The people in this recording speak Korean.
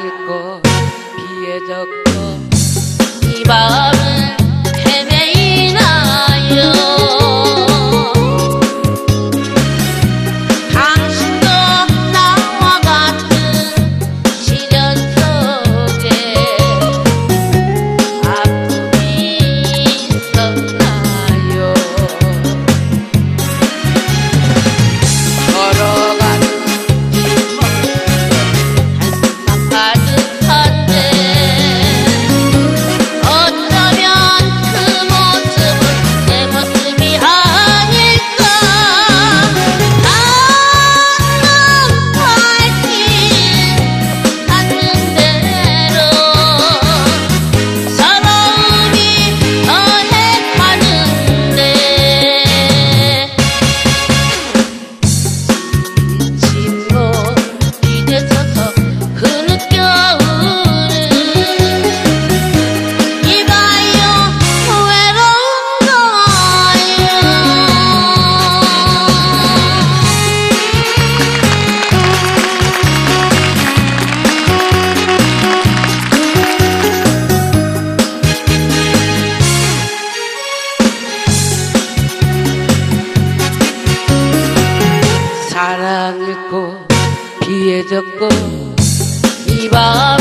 읽고 비에 적고 이 마음을 깨졌고 이밤